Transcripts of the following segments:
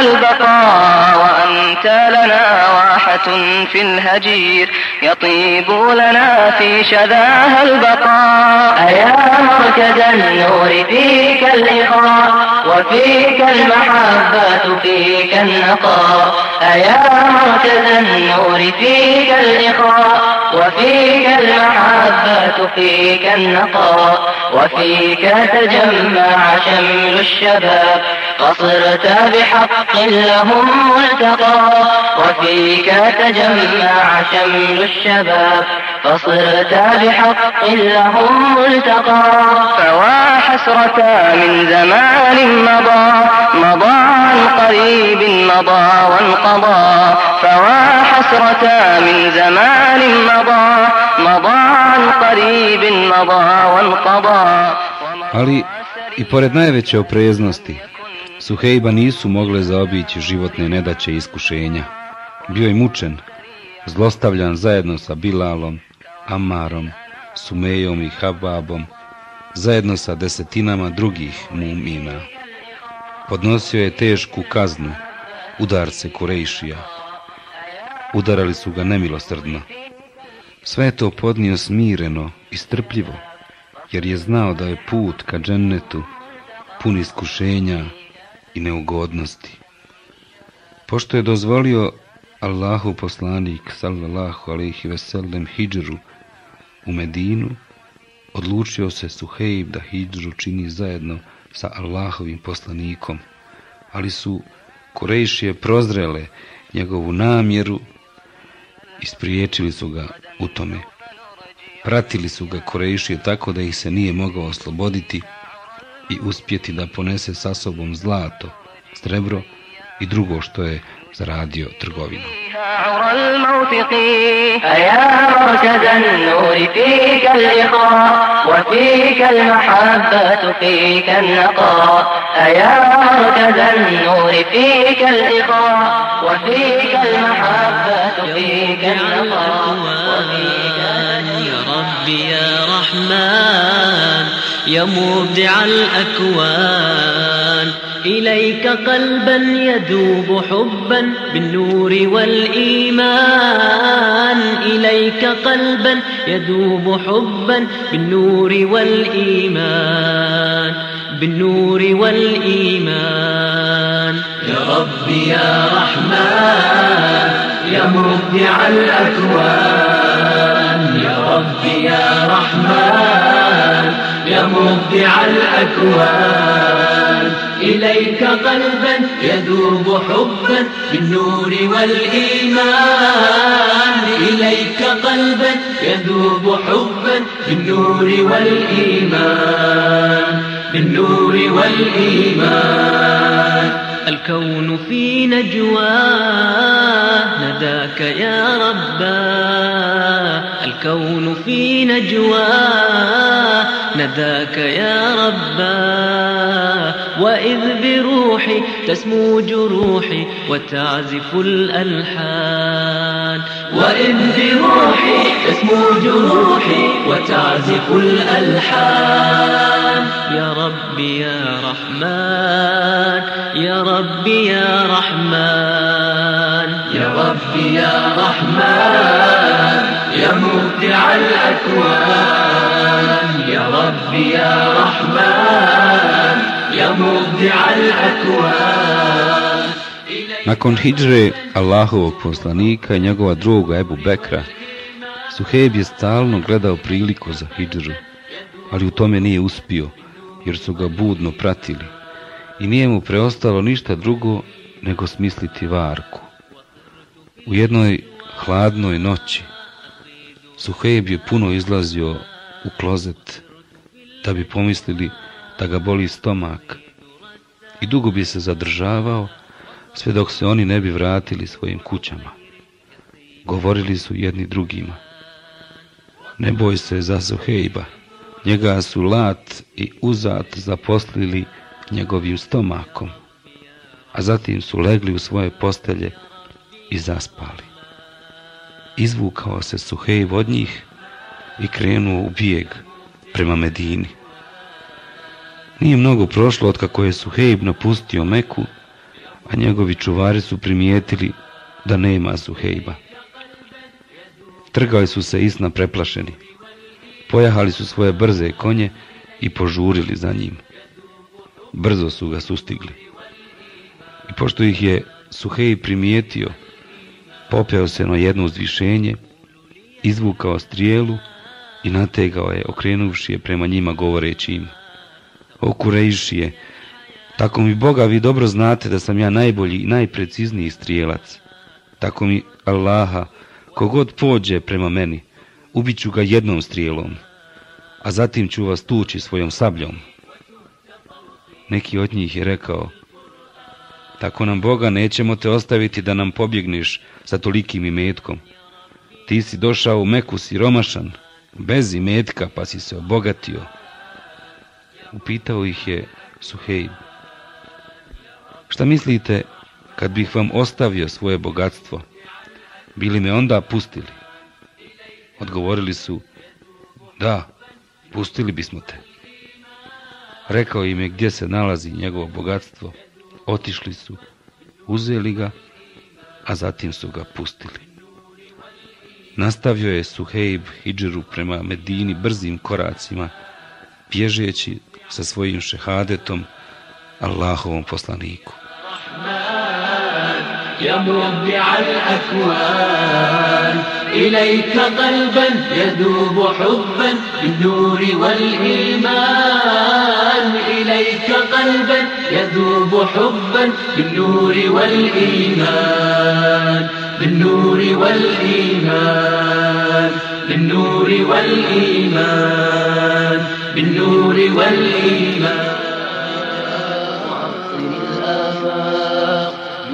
البقاء وأنت لنا واحة في الهجير يطيب لنا في شذاها البقاء. أيا مركز النور فيك الإخاء وفيك المحبة فيك النقاء أيا مركز النور فيك الإخاء وفيك المحبة فيك النقاء وفيك تجمع شمل الشباب قصرت بحق لهم ملتقى. وفيك تجمع شمل الشباب فصرت بحق لهم ملتقى فوا حسرة من زمان مضى مضى عن قريب مضى وانقضى فوا حسرة من زمان مضى مضى عن قريب مضى وانقضى Ali i pored najveće opreznosti, Suhejba nisu mogle zaobići životne nedaće i iskušenja. Bio je mučen, zlostavljan zajedno sa Bilalom, Amarom, Sumejom i Hababom, zajedno sa desetinama drugih mumina. Podnosio je tešku kaznu, udarce Kurejšija. Udarali su ga nemilosrdno. Sve je to podnio smireno i strpljivo, jer je znao da je put ka džennetu pun iskušenja i neugodnosti. Pošto je dozvolio Allahu poslanik sallallahu alejhi ve sellem hidžru u Medinu, odlučio se Suhejb da hidžru čini zajedno sa Allahovim poslanikom, ali su Kurejšije prozrele njegovu namjeru i spriječili su ga u tome. Pratili su ga Kurejšije tako da ih se nije mogao osloboditi i uspjeti da ponese sa sobom zlato, srebro i drugo što je zaradio trgovinu. عر الموثق أيا مركز النور فيك الإخاء وفيك المحبة فيك النقاء. أيا مركز النور فيك الإخاء وفيك المحبة فيك النقاء. وفيك يا ربي يا رحمن يا مبدع الأكوان. إليك قلبا يذوب حبا بالنور والإيمان. إليك قلبا يذوب حبا بالنور والإيمان. بالنور والإيمان. يا ربي يا رحمن يا مبدع الأكوان. يا ربي يا رحمن يا مبدع الأكوان. إليك قلبا يذوب حبا بالنور والإيمان. إليك قلبا يذوب حبا بالنور والإيمان. بالنور والإيمان. الكون في نجواه نداك يا رباه الكون في نجواه نداك يا رباه وإذ بروحي تسمو جروحي وتعزف الألحان. وإذ بروحي تسمو جروحي وتعزف الألحان. يا ربي يا رحمن يا ربي يا رحمن يا ربي يا رحمن يا مبدع الأكوان. يا ربي يا رحمن. Nakon hidžre Allahovog poslanika i njegova druga Ebu Bekra, Suhejb je stalno gledao priliku za hidžru, ali u tome nije uspio, jer su ga budno pratili i nije mu preostalo ništa drugo nego smisliti varku. U jednoj hladnoj noći Suhejb je puno izlazio u klozet da bi pomislili da ga boli stomak i dugo bi se zadržavao sve dok se oni ne bi vratili svojim kućama. Govorili su jedni drugima. Ne boj se za Zuhejba, njega su lat i uzat zaposlili njegovim stomakom, a zatim su legli u svoje postelje i zaspali. Izvukao se Suhejb od njih i krenuo u bijeg prema Medini. Nije mnogo prošlo od kako je Suhejb napustio Meku, a njegovi čuvari su primijetili da nema Suhejba. Trgali su se isna preplašeni. Pojahali su svoje brze konje i požurili za njim. Brzo su ga sustigli. I pošto ih je Suhej primijetio, popeo se na jedno uzvišenje, izvukao strijelu i nategao je, okrenuvši je prema njima govoreći im. O Kurejšije, tako mi Boga vi dobro znate da sam ja najbolji i najprecizniji strijelac. Tako mi Allaha, kogod pođe prema meni, ubiću ga jednom strijelom, a zatim ću vas tući svojom sabljom. Neki od njih je rekao, tako nam Boga nećemo te ostaviti da nam pobjegniš sa tolikim imetkom. Ti si došao u Meku siromašan, bez imetka pa si se obogatio. Upitao ih je Suhejb. Šta mislite kad bih vam ostavio svoje bogatstvo? Bili me onda pustili? Odgovorili su, da, pustili bismo te. Rekao im je gdje se nalazi njegovo bogatstvo. Otišli su, uzeli ga, a zatim su ga pustili. Nastavio je Suhejb Hidžeru prema Medini brzim koracima, bježeći sa svojim šehadetom Allahovom poslaniku. يا مربع الأكوان إليك قلبا يذوب حبا بالنور والإيمان إليك قلبا يذوب حبا بالنور والإيمان بالنور والإيمان بالنور والإيمان بالنور والإيمان.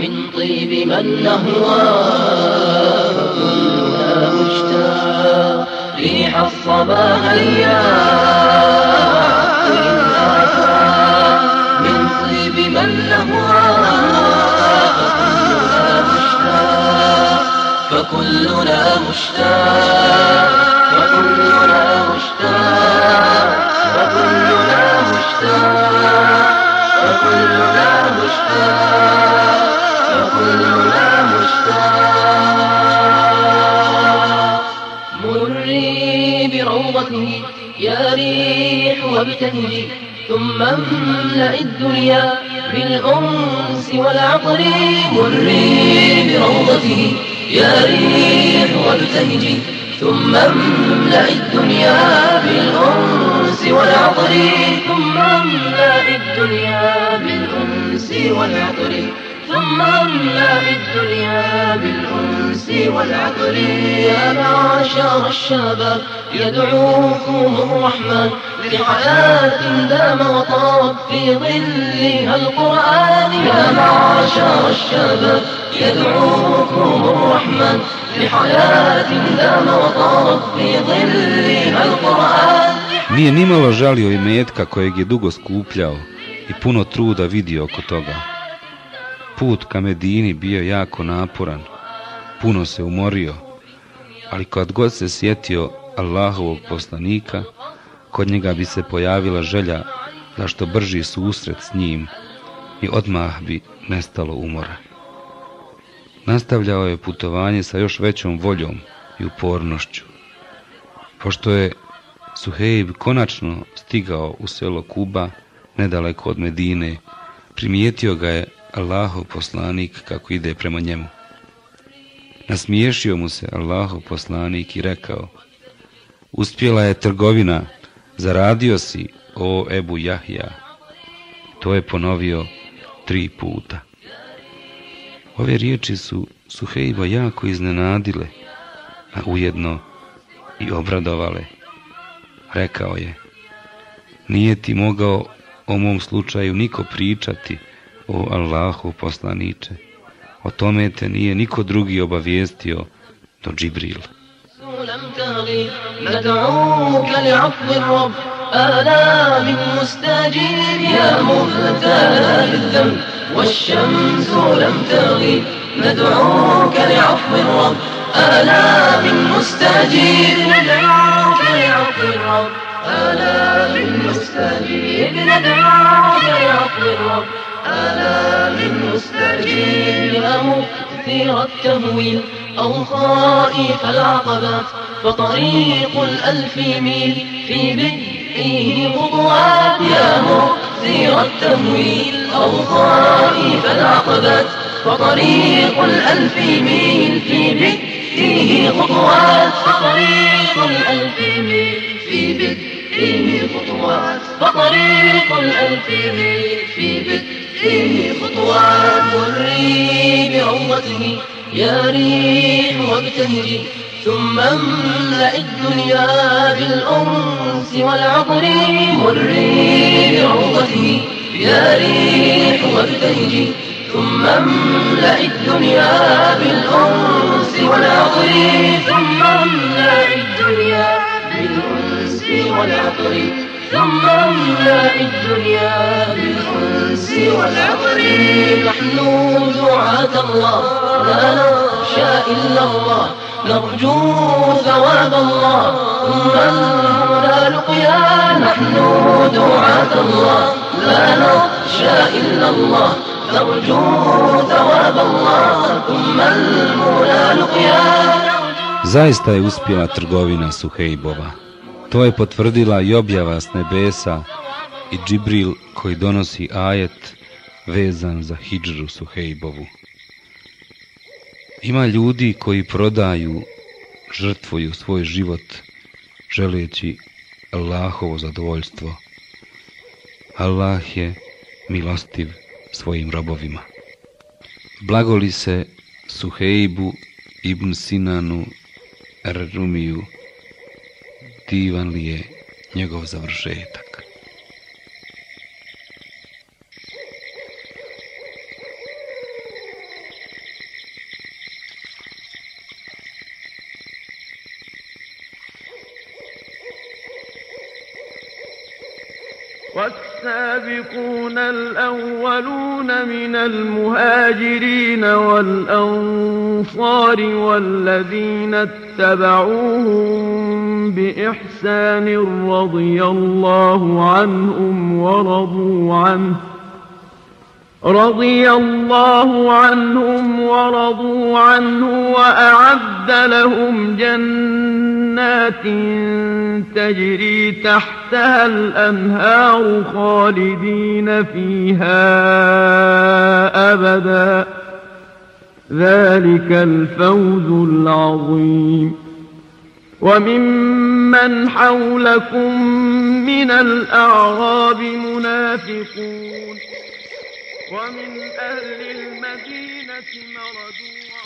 من طيب من نهواه كلنا مشتاق ريح الصبا هيا من طيب من نهواه كلنا مشتاق. فكلنا مشتاق فكلنا مشتاق فكلنا مشتاق مري بروضته يا ريح وابتهجي ثم املأ الدنيا بالأنس والعطر مري بروضته يا ريح وابتهجي ثم املأ الدنيا بالأنس والعطر ثم أملأ الدنيا بالأنس والعطر. ثم أملأ الدنيا بالأنس والعطر. يا معشر الشباب يدعوكم الرحمن. لحياة دام وطاب في ظلها القرآن. يا معشر الشباب يدعوكم الرحمن. لحياة دام وطاب في ظلها القرآن. Nije nimalo žalio i metka kojeg je dugo skupljao i puno truda vidio oko toga. Put ka Medini bio jako naporan, puno se umorio, ali kad god se sjetio Allahovog poslanika, kod njega bi se pojavila želja za što brži susret s njim i odmah bi nestalo umora. Nastavljao je putovanje sa još većom voljom i upornošću. Pošto je Suhejb konačno stigao u selo Kuba, nedaleko od Medine, primijetio ga je Allahov poslanik kako ide prema njemu. Nasmiješio mu se Allahov poslanik i rekao Uspjela je trgovina, zaradio si, o Ebu Jahja. To je ponovio tri puta. Ove riječi su Suhejba jako iznenadile, a ujedno i obradovale Rekao je, nije ti mogao o mom slučaju niko pričati, o Allahu poslaniče. O tome te nije niko drugi obavijestio do Džibril. لم تغي ندعوك لعفو الرب آلام مستجيب يا مبتلى بالذنب والشمس لم تغي ندعوك لعفو الرب آلام مستجيب ندعوك لعفو الرب آلام مستجيب ندعوك لعفو الرب آلام مستجيب يا مكثر التهويل أو خائف العقبات فطريق الألف ميل في بدئه خطوات يا مكثر التهويل أو خائف العقبات فطريق الألف ميل في بدئه خطوات فطريق الألف ميل في بدئه خطوات فطريق الألف ميل في بدئه خطوات مري بروضته يا ريح وابتهجي ثم املأ الدنيا بالأنس والعطر مري بروضته يا ريح وابتهجي ثم املأ الدنيا بالأنس والعطر ثم املأ الدنيا بالأنس والعطر ثم املأ الدنيا بالأنس والعطر نحن دعاة الله. لا نخشى إلا الله. نرجو ثواب الله. ثم المنى لقيا نحن دعاة الله. لا نخشى إلا الله. Zaista je uspjela trgovina Suhejbova. To je potvrdila i objava s nebesa i Džibril koji donosi ajet vezan za hijđru Suhejbovu. Ima ljudi koji prodaju, žrtvuju svoj život želeći Allahovo zadovoljstvo. Allah je milostiv svojim robovima. Blagoli se Suhejbu ibn Sinanu Rumiju, divan li je njegov završetak. والسابقون الأولون من المهاجرين والأنصار والذين اتبعوهم بإحسان رضي الله عنهم ورضوا عنه رضي الله عنهم ورضوا عنه وأعد لهم جنات تجري تحتها الأنهار خالدين فيها أبدا. ذلك الفوز العظيم. وممن حولكم من الأعراب منافقون. ومن أهل المدينة مردوا